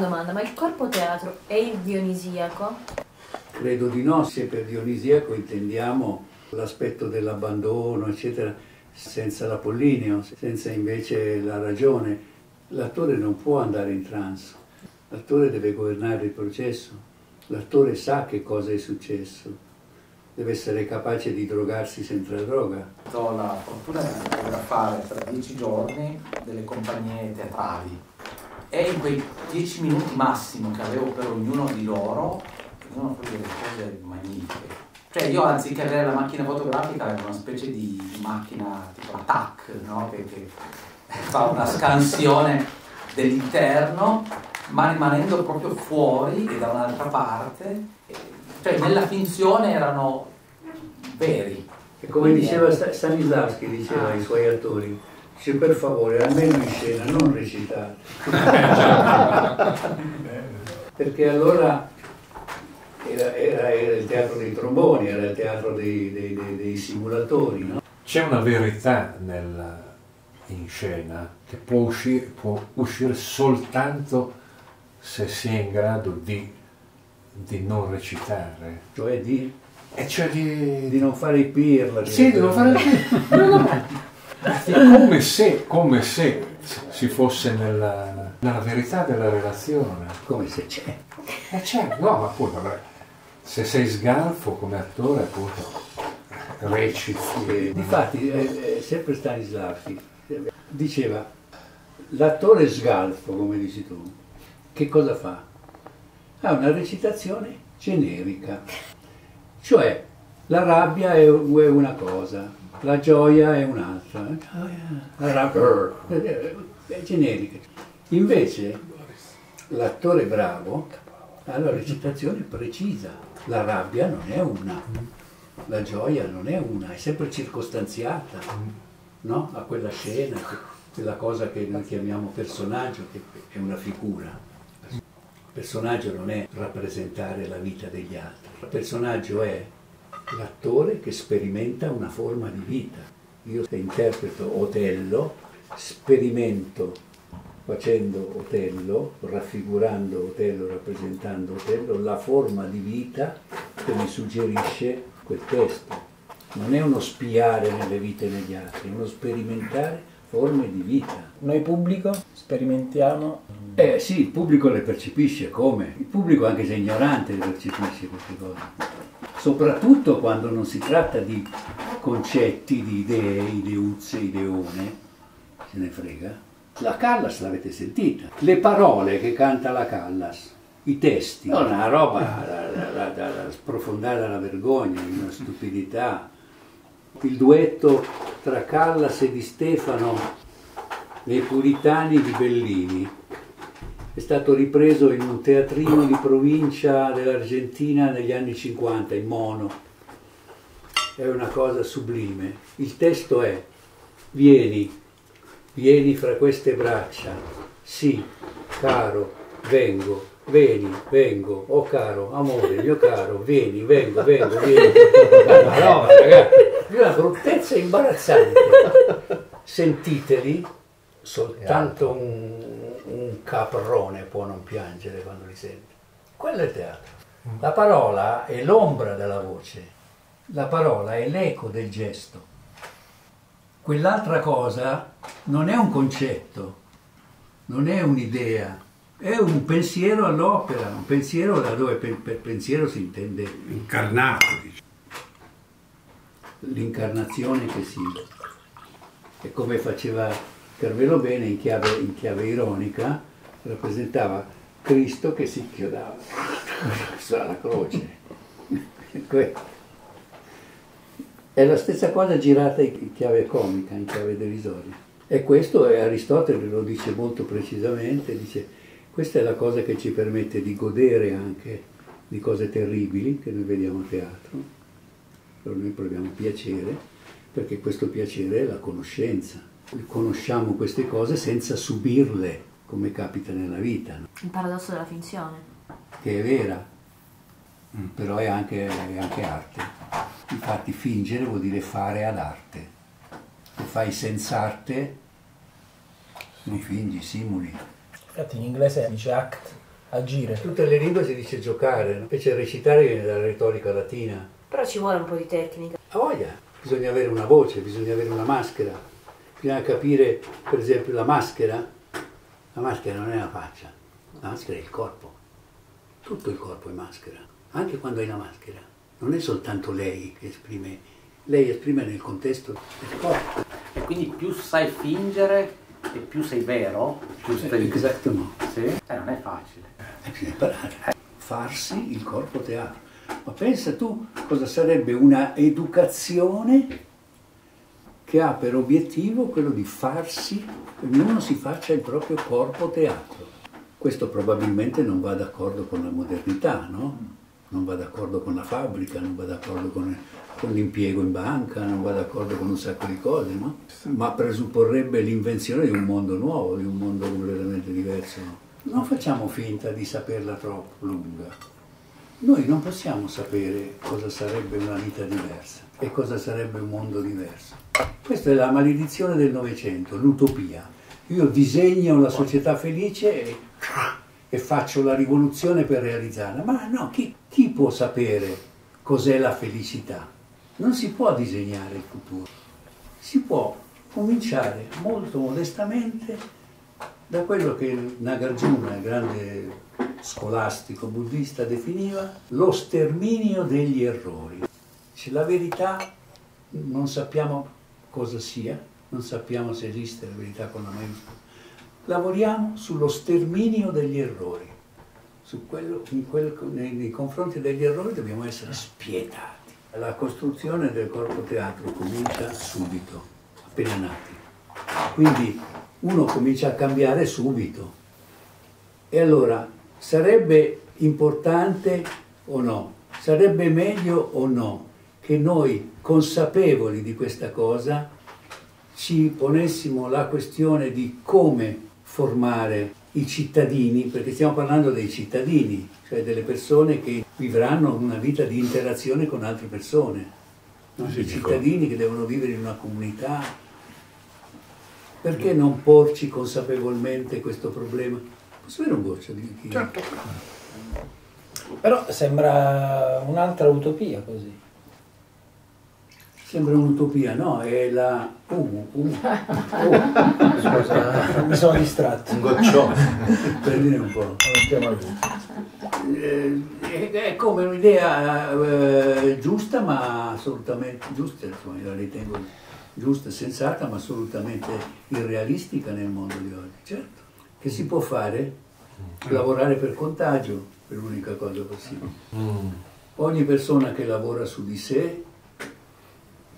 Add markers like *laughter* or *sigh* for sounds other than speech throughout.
domanda, ma il corpo teatro è il dionisiaco? Credo di no, se per dionisiaco intendiamo l'aspetto dell'abbandono, eccetera, senza l'apollineo, senza invece la ragione. L'attore non può andare in trance, l'attore deve governare il processo, l'attore sa che cosa è successo, deve essere capace di drogarsi senza droga. Ho la fortuna di fotografare per dieci giorni delle compagnie teatrali e in quei dieci minuti massimo che avevo per ognuno di loro venivano fuori delle cose magnifiche. Cioè io anziché avere la macchina fotografica avevo una specie di macchina tipo la TAC, no? che, che fa una scansione dell'interno ma rimanendo proprio fuori e da un'altra parte. Cioè nella finzione erano veri. E come diceva Stanislavski, diceva ai suoi attori, dice per favore almeno in scena, non recitate. *laughs* Perché allora era, era, era, il teatro dei tromboni, era il teatro dei, dei, dei, dei simulatori. No? C'è una verità nel, in scena che può uscire, può uscire soltanto se si è in grado di, di non recitare. Cioè di? E cioè di... di non fare i pirla. Sì, di non fare i pirla. No, no. Come se, come se si fosse nella, nella verità della relazione. Come se c'è. Eh c'è, no, ma appunto, vabbè, se sei sgalfo come attore, appunto, reciti. Eh, difatti, eh, sempre Stanislavski diceva, l'attore sgalfo, come dici tu, che cosa fa? Ha una recitazione generica, cioè la rabbia è una cosa, la gioia è un'altra, la rabbia è generica. Invece l'attore bravo ha la recitazione precisa, la rabbia non è una, la gioia non è una, è sempre circostanziata no? a quella scena, quella cosa che noi chiamiamo personaggio, che è una figura. Il personaggio non è rappresentare la vita degli altri, il personaggio è l'attore che sperimenta una forma di vita. Io se interpreto Otello, sperimento facendo Otello, raffigurando Otello, rappresentando Otello, la forma di vita che mi suggerisce quel testo. Non è uno spiare nelle vite degli altri, è uno sperimentare forme di vita. Noi pubblico sperimentiamo? Eh sì, il pubblico le percepisce come? Il pubblico anche se è ignorante le percepisce queste cose. Soprattutto quando non si tratta di concetti, di idee, ideuzze, ideone, se ne frega. La Callas l'avete sentita. Le parole che canta la Callas, i testi, è una roba *laughs* da, da, da, da sprofondare la vergogna, una stupidità. Il duetto tra Callas e Di Stefano nei Puritani di Bellini è stato ripreso in un teatrino di provincia dell'Argentina negli anni 50, in mono. È una cosa sublime. Il testo è Vieni, vieni fra queste braccia, sì, caro, vengo, vieni, vengo, oh caro, amore, mio caro, vieni, vengo, vengo, vieni. No, ragazzi, è una bruttezza imbarazzante. Sentiteli, soltanto un, un caprone può non piangere quando li sente. Quello è teatro. La parola è l'ombra della voce, la parola è l'eco del gesto. Quell'altra cosa non è un concetto, non è un'idea, è un pensiero all'opera, un pensiero laddove per, per pensiero si intende incarnato. Diciamo. L'incarnazione che si... è come faceva Carvelo Bene in chiave, in chiave ironica, rappresentava Cristo che si chiodava *laughs* sulla croce. È la stessa cosa girata in chiave comica, in chiave derisoria. E questo Aristotele lo dice molto precisamente, dice questa è la cosa che ci permette di godere anche di cose terribili che noi vediamo a teatro, però noi proviamo piacere, perché questo piacere è la conoscenza. Conosciamo queste cose senza subirle, come capita nella vita. No? Il paradosso della finzione. Che è vera, però è anche, è anche arte. Infatti fingere vuol dire fare ad arte. Se fai senza arte, non fingi, simuli. Infatti in inglese dice act agire. Tutte le lingue si dice giocare, no? invece recitare viene dalla retorica latina. Però ci vuole un po' di tecnica. A voglia, bisogna avere una voce, bisogna avere una maschera, bisogna capire, per esempio, la maschera. La maschera non è la faccia, la maschera è il corpo. Tutto il corpo è maschera, anche quando hai la maschera. Non è soltanto lei che esprime, lei esprime nel contesto del corpo. E quindi più sai fingere e più sei vero, più stai... Esattamente. Sì? Eh, non è facile. E bisogna imparare. Farsi il corpo teatro. Ma pensa tu cosa sarebbe una educazione che ha per obiettivo quello di farsi, ognuno si faccia il proprio corpo teatro. Questo probabilmente non va d'accordo con la modernità, no? Non va d'accordo con la fabbrica, non va d'accordo con, con l'impiego in banca, non va d'accordo con un sacco di cose, no? Ma presupporrebbe l'invenzione di un mondo nuovo, di un mondo completamente diverso. Non facciamo finta di saperla troppo lunga. Noi non possiamo sapere cosa sarebbe una vita diversa e cosa sarebbe un mondo diverso. Questa è la maledizione del Novecento, l'utopia. Io disegno la società felice e, e faccio la rivoluzione per realizzarla. Ma no, chi, chi può sapere cos'è la felicità? Non si può disegnare il futuro. Si può cominciare molto modestamente da quello che Nagarjuna, il grande scolastico buddista, definiva lo sterminio degli errori. Cioè, la verità non sappiamo cosa sia, non sappiamo se esiste la verità con la maiuscola. Lavoriamo sullo sterminio degli errori. Quello, quel, nei, nei confronti degli errori dobbiamo essere spietati. La costruzione del corpo teatro comincia subito, appena nati. Quindi uno comincia a cambiare subito. E allora sarebbe importante o no? Sarebbe meglio o no che noi, consapevoli di questa cosa, ci ponessimo la questione di come formare i cittadini, perché stiamo parlando dei cittadini, cioè delle persone che vivranno una vita di interazione con altre persone, no? Sì, i cittadini che devono vivere in una comunità. Perché non porci consapevolmente questo problema? Posso avere un goccio di chi? Certo. Però sembra un'altra utopia così. Sembra un'utopia, no? È la... Uh, uh, Scusa, mi sono distratto. Un goccione. *laughs* prendine un po'. Eh, È, come un'idea eh, giusta, ma assolutamente giusta, insomma, io la ritengo giusta, sensata, ma assolutamente irrealistica nel mondo di oggi. Certo, che si può fare? Lavorare per contagio è l'unica cosa possibile. Mm. Ogni persona che lavora su di sé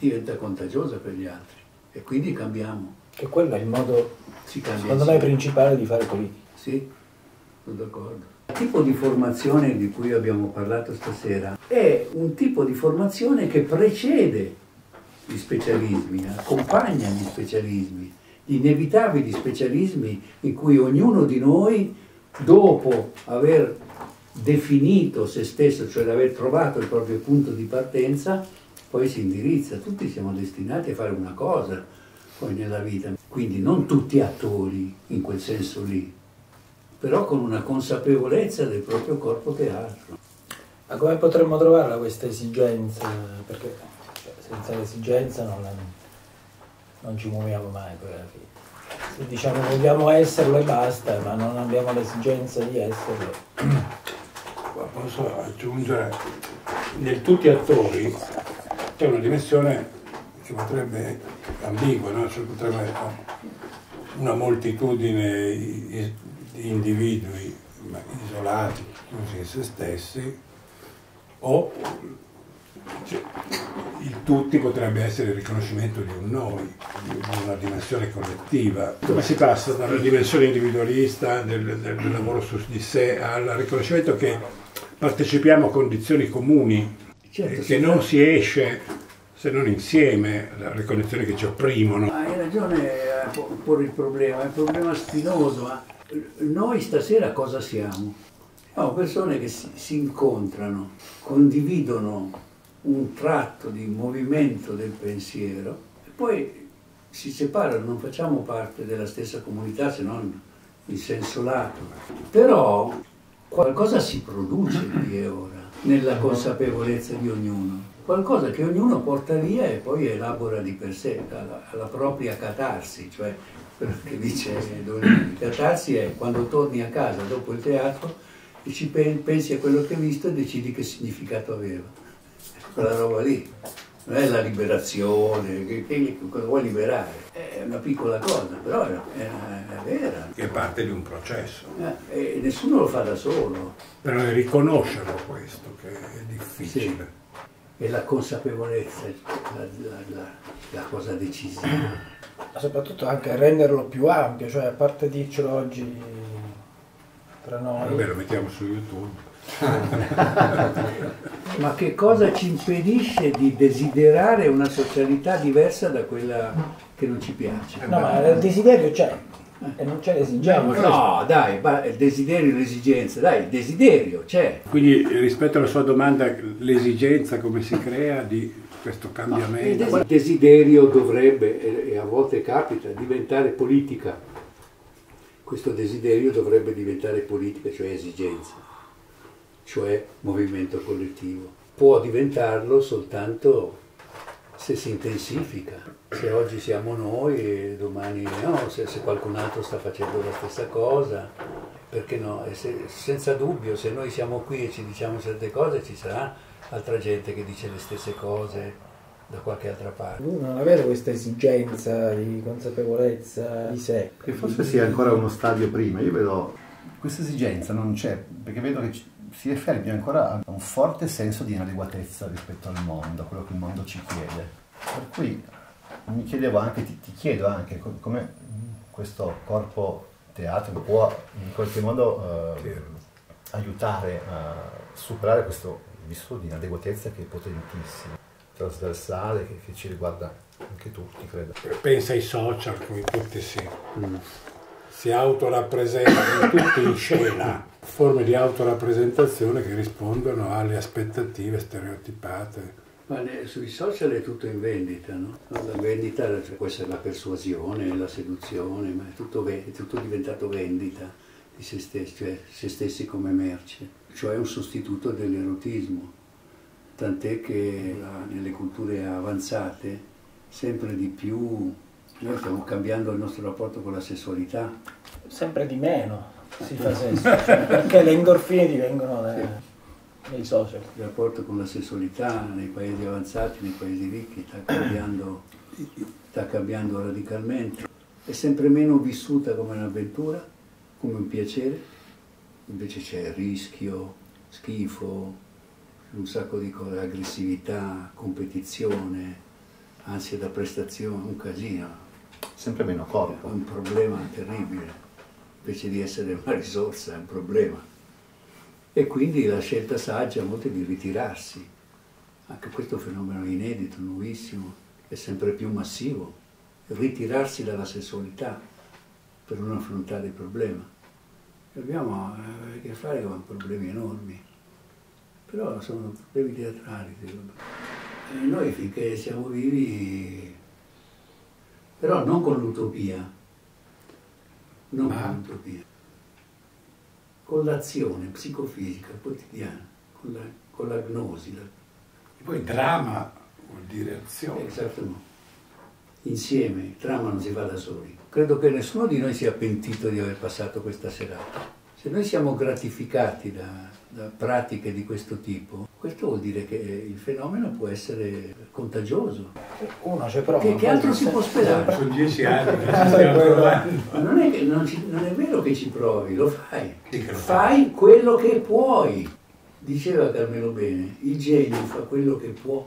diventa contagiosa per gli altri e quindi cambiamo, Che quello è il modo, si cambia. secondo me, principale di fare politica. Sì, sono d'accordo. Il tipo di formazione di cui abbiamo parlato stasera è un tipo di formazione che precede gli specialismi, accompagna gli specialismi, gli inevitabili specialismi in cui ognuno di noi, dopo aver definito se stesso, cioè aver trovato il proprio punto di partenza, poi si indirizza. Tutti siamo destinati a fare una cosa poi nella vita, quindi non tutti attori in quel senso lì, però con una consapevolezza del proprio corpo teatro. Ma come potremmo trovarla questa esigenza? Perché senza l'esigenza non, la- non ci muoviamo mai poi alla fine. Se diciamo vogliamo esserlo e basta, ma non abbiamo l'esigenza di esserlo. Ma posso aggiungere, nel tutti attori c'è una dimensione che potrebbe ambigua, no? Cioè potrebbe una moltitudine di individui isolati, chiusi in se stessi, o cioè, il tutti potrebbe essere il riconoscimento di un noi, di una dimensione collettiva. Come si passa dalla dimensione individualista del, del- del lavoro su di sé al riconoscimento che partecipiamo a condizioni comuni Certo, e che non si esce se non insieme alle condizioni che ci opprimono. Hai ragione a po- porre il problema, è un problema spinoso, ma noi stasera cosa siamo? Siamo persone che si, si incontrano, condividono un tratto di movimento del pensiero e poi si separano, non facciamo parte della stessa comunità se non in senso lato. Però Qualcosa si produce qui e ora, nella consapevolezza di ognuno. Qualcosa che ognuno porta via e poi elabora di per sé, alla, alla propria catarsi, cioè quello che dice Donini. Catarsi è quando torni a casa dopo il teatro e ci pensi a quello che hai visto e decidi che significato aveva. Quella roba lì non è la liberazione, che, che, cosa vuoi liberare? È una piccola cosa, però è, è, è vera. Che è parte di un processo. Eh, e nessuno lo fa da solo. Però è riconoscerlo questo che è difficile. Sì. E la consapevolezza è la, la, la, la cosa decisiva. Ma soprattutto anche renderlo più ampio, cioè a parte dircelo oggi tra noi. Vabbè, lo mettiamo su YouTube. *laughs* Ma che cosa ci impedisce di desiderare una socialità diversa da quella che non ci piace? No, ma il desiderio c'è e non c'è l'esigenza. No, dai, il desiderio e l'esigenza, dai, il desiderio c'è. Quindi rispetto alla sua domanda, l'esigenza come si crea di questo cambiamento? Il desiderio dovrebbe, e a volte capita, diventare politica. Questo desiderio dovrebbe diventare politica, cioè esigenza cioè movimento collettivo. Può diventarlo soltanto se si intensifica, se oggi siamo noi e domani no, se, se qualcun altro sta facendo la stessa cosa, perché no? Se, senza dubbio, se noi siamo qui e ci diciamo certe cose, ci sarà altra gente che dice le stesse cose da qualche altra parte. Lui non avere questa esigenza di consapevolezza di sé. Che forse sia ancora uno stadio prima, io vedo questa esigenza non c'è, perché vedo che si riferisce ancora a un forte senso di inadeguatezza rispetto al mondo, a quello che il mondo ci chiede. Per cui mi chiedevo anche, ti, ti chiedo anche come questo corpo teatro può in qualche modo eh, aiutare a superare questo vissuto di inadeguatezza che è potentissimo, trasversale, che, che ci riguarda anche tutti, credo. Pensa ai social come tutti si, mm. Si autorappresentano, tutti in scena forme di autorappresentazione che rispondono alle aspettative stereotipate. Ma sui social è tutto in vendita, no? La vendita cioè, può essere la persuasione, la seduzione, ma è tutto, è tutto diventato vendita di se stessi, cioè se stessi come merce, cioè un sostituto dell'erotismo. Tant'è che la, nelle culture avanzate sempre di più noi stiamo cambiando il nostro rapporto con la sessualità. Sempre di meno si fa sesso, cioè, perché le endorfine divengono dai, nei social. Il rapporto con la sessualità nei paesi avanzati, nei paesi ricchi, sta cambiando, sta cambiando radicalmente. È sempre meno vissuta come un'avventura, come un piacere, invece c'è rischio, schifo, un sacco di cose, aggressività, competizione, ansia da prestazione, un casino. Sempre meno corpo. È un problema terribile invece di essere una risorsa, è un problema. E quindi la scelta saggia a molti è di ritirarsi. Anche questo fenomeno inedito, nuovissimo, è sempre più massivo. Ritirarsi dalla sessualità per non affrontare il problema. abbiamo eh, a che fare con problemi enormi, però sono problemi teatrali. E noi finché siamo vivi, però non con l'utopia, non Ma... con l'utopia, con l'azione psicofisica quotidiana, con la, con la gnosi. La... E poi dramma vuol dire azione. Esatto. Insieme, il dramma non si fa da soli. Credo che nessuno di noi sia pentito di aver passato questa serata. Se noi siamo gratificati da, da pratiche di questo tipo, questo vuol dire che il fenomeno può essere contagioso. Uno c'è prova. Che, che altro si può sperare? Sono dieci anni che *laughs* ci stiamo provando. Ma non è, che, non, ci, non è vero che ci provi, lo fai. Fai quello che puoi. Diceva Carmelo Bene, il genio fa quello che può